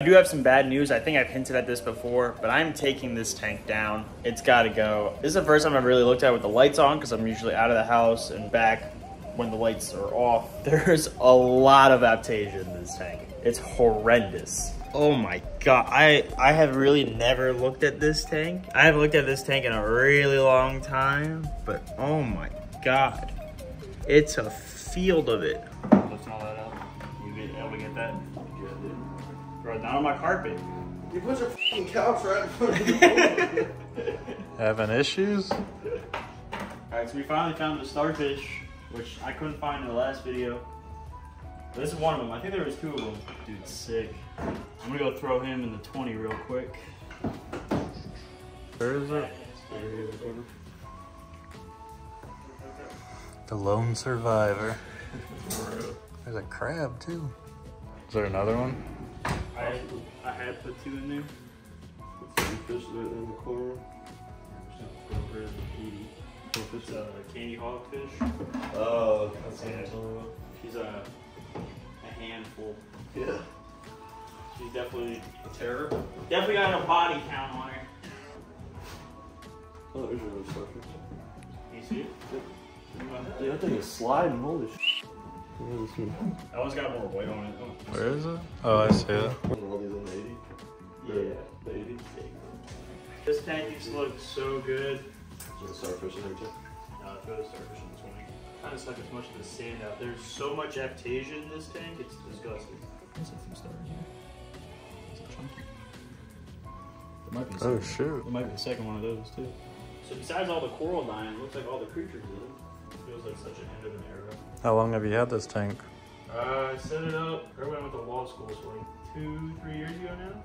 I do have some bad news. I think I've hinted at this before, but I'm taking this tank down. It's got to go. This is the first time I've really looked at it with the lights on because I'm usually out of the house and back when the lights are off. There's a lot of aptasia in this tank. It's horrendous. Oh my god, I I have really never looked at this tank. I haven't looked at this tank in a really long time, but oh my god. It's a field of it. Throw it down on my carpet. You put your fucking couch right in front of the door. Having issues? Alright, so we finally found the starfish, which I couldn't find in the last video. But this is one of them. I think there was two of them. Dude, sick. I'm gonna go throw him in the 20 real quick. Where is it? The lone survivor. There's a crab too. Is there another one? I, I had put two in there. Some fish right in the corner. It's a candy hogfish. Oh, that's Yeah. what I'm. She's a, a handful. Yeah. She's definitely A terror? definitely got a body count on her. Oh, there's your little starfish. You see it? Dude, that thing is sliding. Holy sh. Yeah, this. That one's got more weight on it. though. Where is it? Oh, I see it. All these in the 80. Yeah. The 80. This tank used to look so good. There's a starfish in there too. No, throw the starfish in this one. Kind of suck as much of the sand out. There's so much aptasia in this tank, it's disgusting. There might be, a Oh second, shoot. there might be a second one of those too. So besides all the coral dying, it looks like all the creatures live. Feels like such an end of an era. How long have you had this tank? Uh, I set it up right when I went to law school, so like two, three years ago now.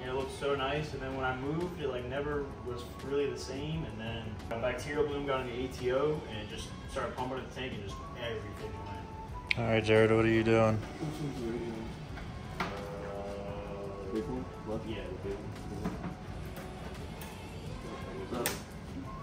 And it looked so nice, and then when I moved, it like never was really the same. And then a bacterial bloom got into ATO, and it just started pumping at the tank, and just everything went. All right, Jared, what are you doing? Uh, Big one? Left? yeah, the big one. That,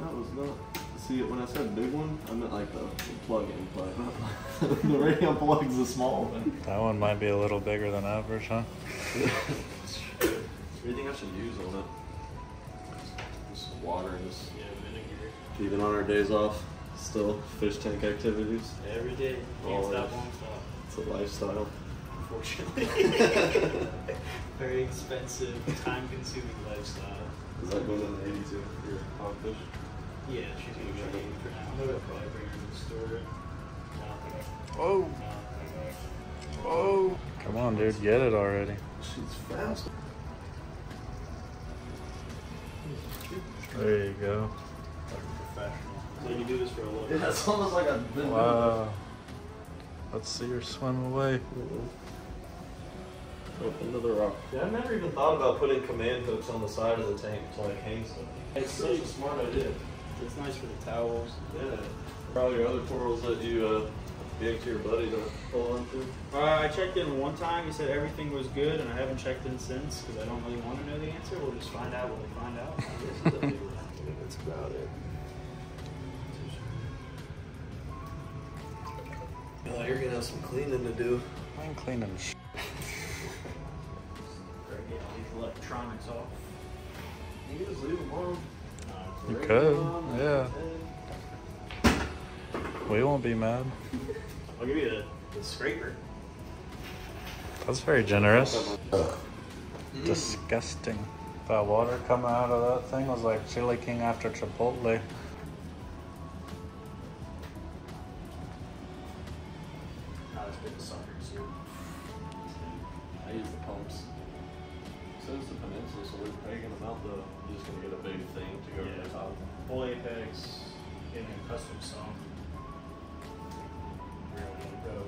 that was not. See, when I said big one, I meant like the, the plug-in plug. the radio plug's the small one. That one might be a little bigger than average, huh? What do you think I should use on it? Just water and just Yeah, vinegar. even on our days off, still fish tank activities. Every day. Can't Always. stop, won't stop. It's a lifestyle. Unfortunately. Very expensive, time-consuming lifestyle. Is that going in the 82 your hogfish? Yeah, she's gonna be waiting for now. I'm gonna probably bring her to the store. I don't think I- Whoa. Oh. no, I don't think I- oh. Whoa. Come on, dude, get it already. She's fast. There you go. professional. So you do this for a living. Yeah, it's almost like I've been Wow. Let's see her swim away. Oh, into the rock. Yeah, I've never even thought about putting command hooks on the side of the tank to like hang stuff. It's such a smart idea. It's nice for the towels. Yeah. Probably your other corals that you uh, gave to your buddy to pull onto. Uh, I checked in one time. He said everything was good, and I haven't checked in since because I don't really want to know the answer. We'll just find out when we find out. That's about it. Oh, you're gonna have some cleaning to do. I'm cleaning sh- Better get all these electronics off. You can just leave them on. You could, yeah. We won't be mad. I'll give you the, the scraper. That's very generous. Mm-hmm. Disgusting. That water coming out of that thing was like Chili King after Chipotle. Not big as suckers. I use the pumps. So is the peninsula, so we're breaking them out though. Just gonna get a big thing to go Yeah. to the top. Full Apex, getting a custom song. Where I want to go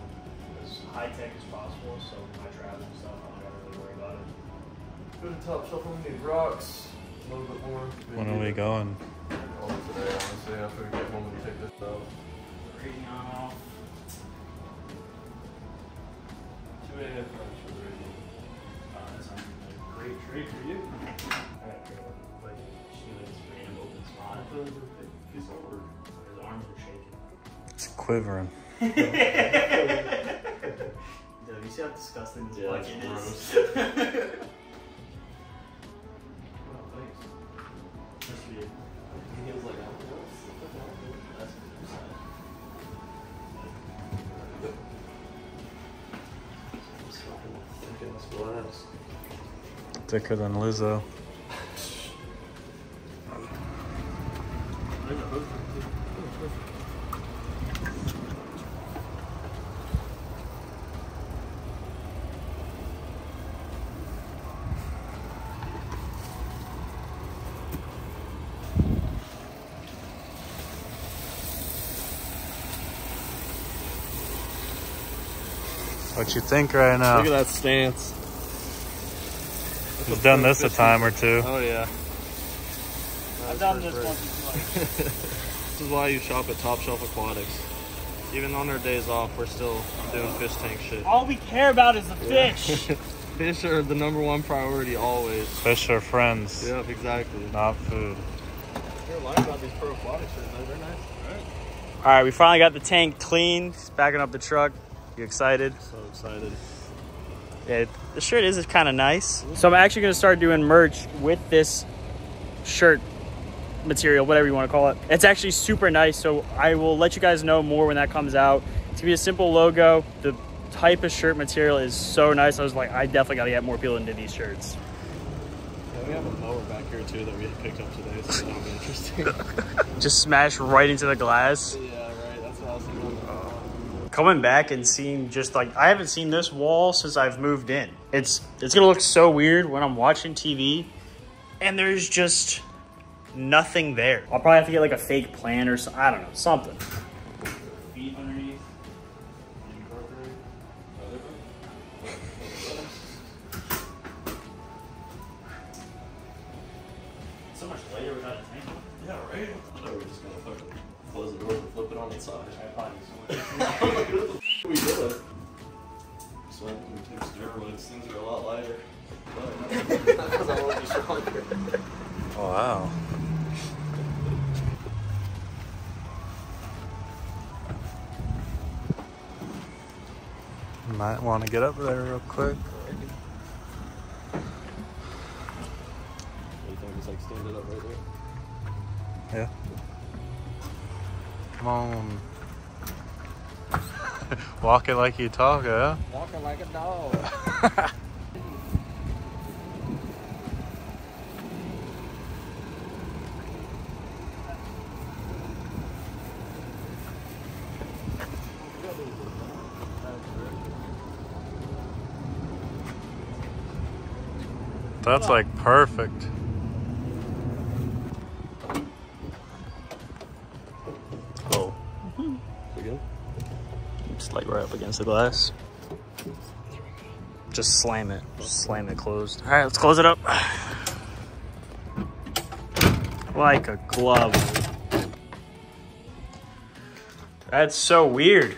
as high tech as possible, so my I travel and stuff, I don't gotta really worry about it. Go to Top Shelf when we need rocks. A little bit more. When are we going? All today, honestly, after we get home and take this out. Rating on off. Two and great trade for you. Alright, go. Like, she was random open spot. thought it was a big piece of work. His arms were shaking. It's quivering. Doug You see how disgusting this Yeah, bucket it's is? Thanks. Just for you. He was like, "Oh, well, that's Just fucking thinking this glass. Thicker than Lizzo. What you think right now? Look at that stance. He's done this a time or two. Oh yeah. I've done this once or twice. This is why you shop at Top Shelf Aquatics. Even on our days off, we're still doing fish tank shit. All we care about is the fish. Fish are the number one priority always. Fish are friends, Yep, exactly. not food. You're lying about these pro aquatics shirts. They're nice, right? All right, we finally got the tank clean. It's backing up the truck. You excited? So excited. Yeah, the shirt is kind of nice. So I'm actually gonna start doing merch with this shirt material, whatever you want to call it. It's actually super nice. So I will let you guys know more when that comes out. It's gonna be a simple logo. The type of shirt material is so nice. I was like, I definitely gotta get more people into these shirts. Yeah, we have a mower back here too that we had picked up today, so that'll be interesting. Just smash right into the glass. yeah, right. That's what I was thinking. Oh. Coming back and seeing just like I haven't seen this wall since I've moved in. It's it's gonna look so weird when I'm watching TV, and there's just nothing there. I'll probably have to get like a fake plant or something. I don't know something. Feet underneath. So much later without a tank. Yeah, right. I thought we were just gonna fucking close the door and flip it on its side. we did. So I can take steroids. Things are a lot lighter. But because I want to be stronger. Oh, wow. Might want to get up there real quick. Walk it like you talk, huh? Walking like a dog. That's like perfect. Oh, We good? just like right up against the glass. Just slam it. Just slam it closed. All right, let's close it up. Like a glove. That's so weird.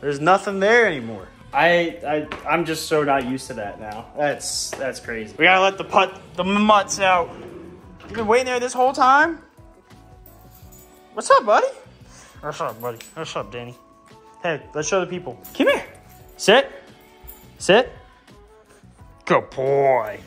There's nothing there anymore. I, I I'm just so not used to that now. That's that's crazy. We gotta let the put the mutts out. You've been waiting there this whole time? What's up, buddy? What's up, buddy? What's up, Danny? Hey, let's show the people. Come here. Sit. Sit. Good boy.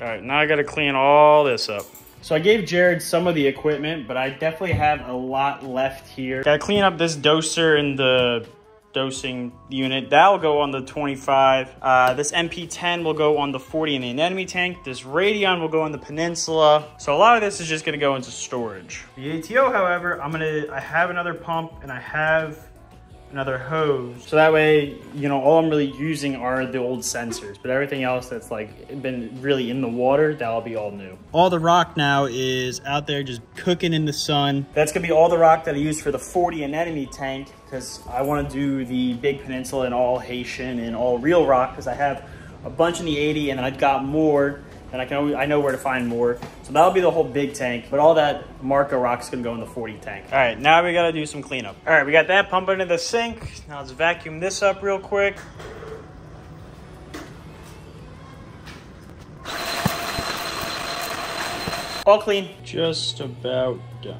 All right, now I gotta clean all this up. So I gave Jared some of the equipment, but I definitely have a lot left here. Gotta clean up this doser and the dosing unit. That'll go on the 25. Uh, this MP10 will go on the 40 in the anemone tank. This Radion will go on the Peninsula. So a lot of this is just gonna go into storage. The ATO, however, I'm gonna, I have another pump and I have another hose. So that way, you know, all I'm really using are the old sensors, but everything else that's like been really in the water, that'll be all new. All the rock now is out there just cooking in the sun. That's gonna be all the rock that I use for the 40 anemone tank because I wanna do the big peninsula and all Haitian and all real rock because I have a bunch in the 80 and I've got more and I can always, I know where to find more. So that'll be the whole big tank, but all that Marco rock is gonna go in the 40 tank. All right, now we gotta do some cleanup. All right, we got that pumping into the sink. Now let's vacuum this up real quick. All clean. Just about done.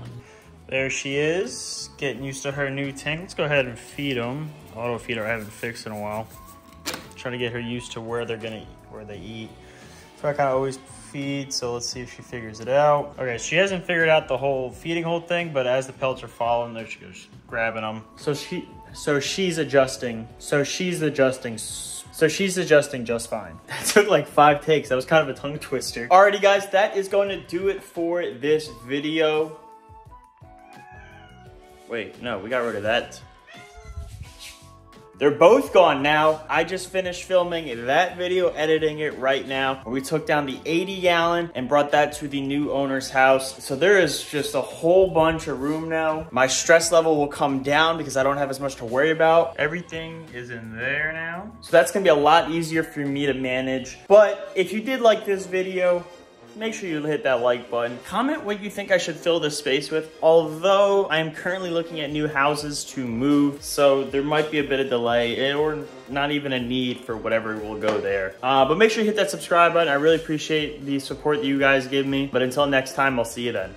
There she is, getting used to her new tank. Let's go ahead and feed them. auto feeder I haven't fixed in a while. Trying to get her used to where they're gonna where they eat. So I kind of always feed, so let's see if she figures it out. Okay, she hasn't figured out the whole feeding whole thing, but as the pellets are falling, there she goes grabbing them. So she, so she's adjusting. So she's adjusting. So she's adjusting just fine. That took like five takes. That was kind of a tongue twister. Alrighty guys, that is going to do it for this video. Wait, no, we got rid of that. They're both gone now. I just finished filming that video, editing it right now. We took down the 80 gallon and brought that to the new owner's house. So there is just a whole bunch of room now. My stress level will come down because I don't have as much to worry about. Everything is in there now. So that's gonna be a lot easier for me to manage. But if you did like this video, make sure you hit that like button. Comment what you think I should fill this space with. Although I am currently looking at new houses to move, so there might be a bit of delay eh, or not even a need for whatever will go there. Uh, but make sure you hit that subscribe button. I really appreciate the support that you guys give me. But until next time, I'll see you then.